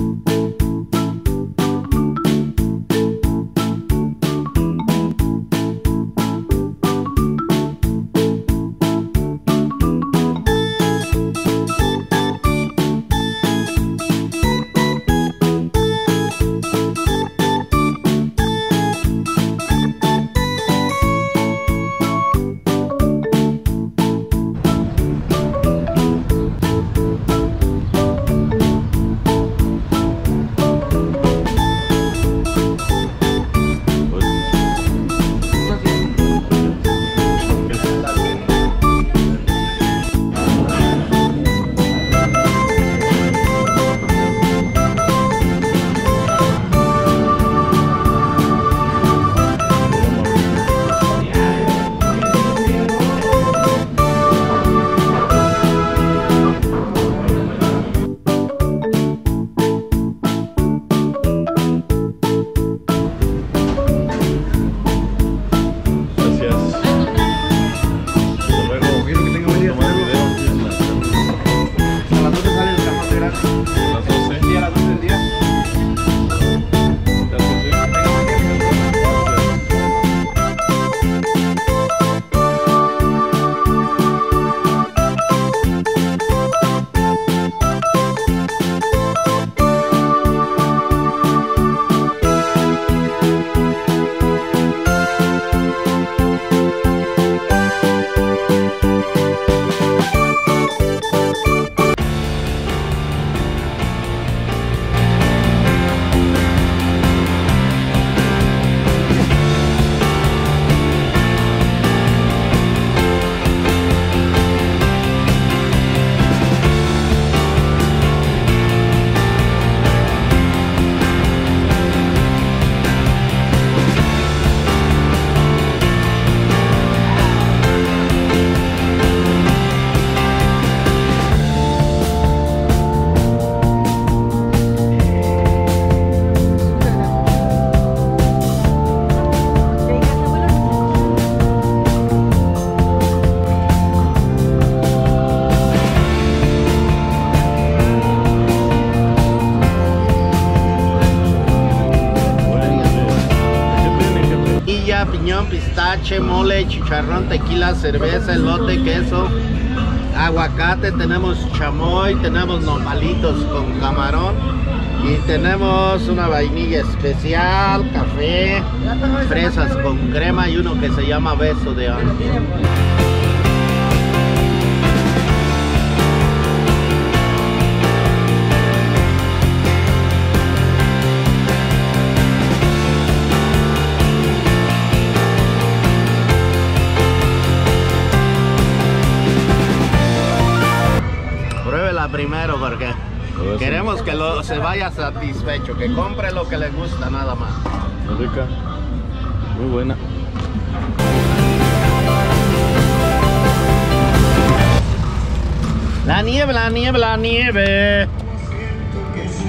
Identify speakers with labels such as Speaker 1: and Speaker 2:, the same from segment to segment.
Speaker 1: Gracias.
Speaker 2: Pistache, mole, chicharrón, tequila, cerveza, elote, queso, aguacate, tenemos chamoy, tenemos nopalitos con camarón y tenemos una vainilla especial, café, fresas con crema y uno que se llama beso de ángel. Porque
Speaker 1: A
Speaker 2: queremos que lo, se vaya satisfecho, que compre lo que le gusta nada más.
Speaker 1: Muy rica. Muy buena.
Speaker 2: La nieve, la nieve, la nieve.
Speaker 3: porque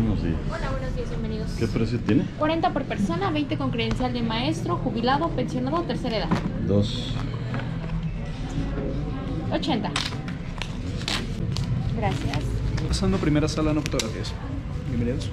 Speaker 4: Hola, buenos días, bienvenidos.
Speaker 1: ¿Qué precio tiene?
Speaker 4: 40 por persona, 20 con credencial de maestro, jubilado, pensionado, tercera edad.
Speaker 1: Dos.
Speaker 4: 80. Gracias.
Speaker 5: Pasando primera sala, no fotografías. Bienvenidos.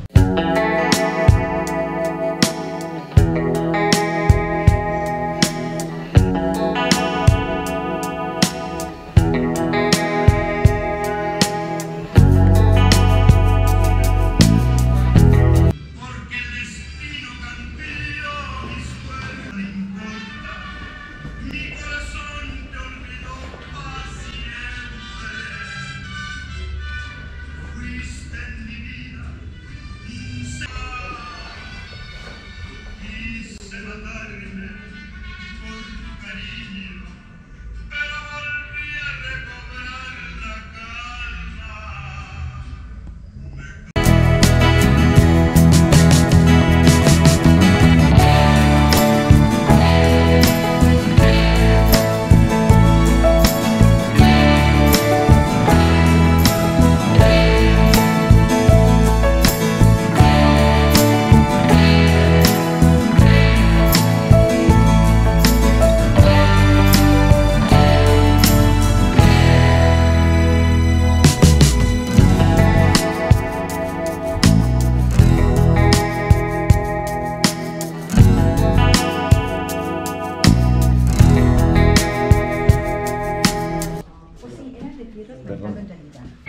Speaker 5: 네, 그럼. 작은 점이다.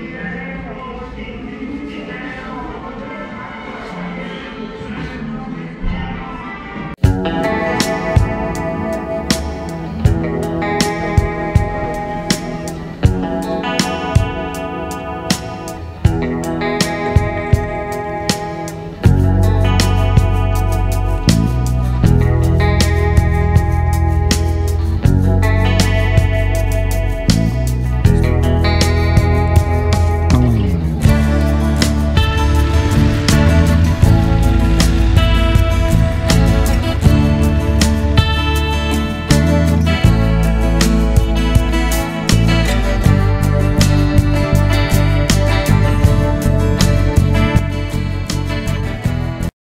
Speaker 5: Yeah.